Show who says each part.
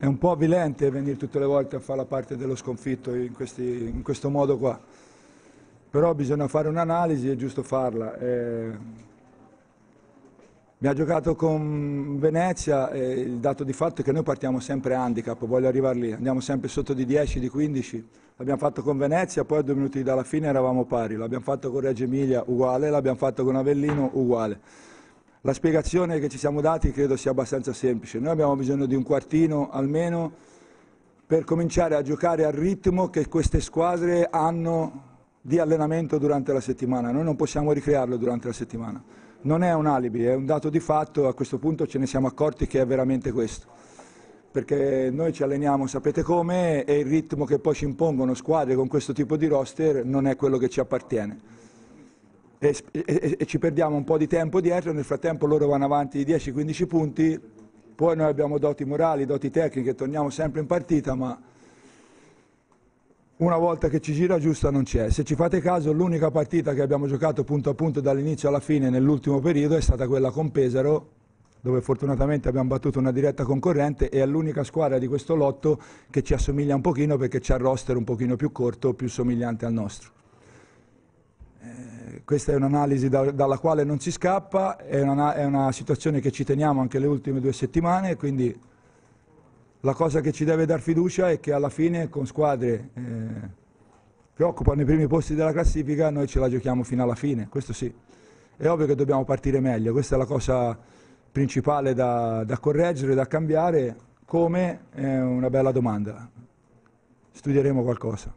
Speaker 1: È un po' avvilente venire tutte le volte a fare la parte dello sconfitto in, questi, in questo modo qua, però bisogna fare un'analisi, è giusto farla. Eh, mi ha giocato con Venezia e il dato di fatto è che noi partiamo sempre handicap, voglio arrivare lì, andiamo sempre sotto di 10, di 15, l'abbiamo fatto con Venezia, poi a due minuti dalla fine eravamo pari, l'abbiamo fatto con Reggio Emilia uguale, l'abbiamo fatto con Avellino uguale. La spiegazione che ci siamo dati credo sia abbastanza semplice. Noi abbiamo bisogno di un quartino almeno per cominciare a giocare al ritmo che queste squadre hanno di allenamento durante la settimana. Noi non possiamo ricrearlo durante la settimana. Non è un alibi, è un dato di fatto, a questo punto ce ne siamo accorti che è veramente questo. Perché noi ci alleniamo, sapete come, e il ritmo che poi ci impongono squadre con questo tipo di roster non è quello che ci appartiene e, e, e, ci perdiamo un po' di tempo dietro, nel frattempo loro vanno avanti di 10-15 punti, poi noi abbiamo doti morali, doti tecniche, torniamo sempre in partita, ma una volta che ci gira giusta non c'è. Se ci fate caso l'unica partita che abbiamo giocato punto a punto dall'inizio alla fine nell'ultimo periodo è stata quella con Pesaro, dove fortunatamente abbiamo battuto una diretta concorrente e è l'unica squadra di questo lotto che ci assomiglia un pochino perché c'ha il roster un pochino più corto, più somigliante al nostro. Eh, questa è un'analisi da, dalla quale non si scappa, è una, è una, situazione che ci teniamo anche le ultime due settimane, quindi la cosa che ci deve dar fiducia è che alla fine con squadre eh, che occupano i primi posti della classifica noi ce la giochiamo fino alla fine, questo sì. È ovvio che dobbiamo partire meglio, questa è la cosa principale da, da correggere, da cambiare, come è una bella domanda. Studieremo qualcosa.